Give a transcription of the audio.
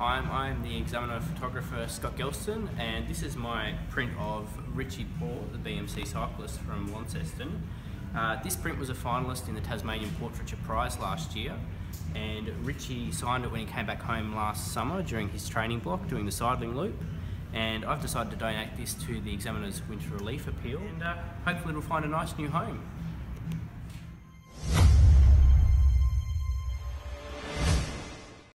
I'm, I'm the Examiner photographer Scott Gelston and this is my print of Richie Porte, the BMC cyclist from Launceston. Uh, this print was a finalist in the Tasmanian Portraiture Prize last year and Richie signed it when he came back home last summer during his training block doing the Sidling loop and I've decided to donate this to the Examiner's Winter Relief Appeal and uh, hopefully it'll find a nice new home.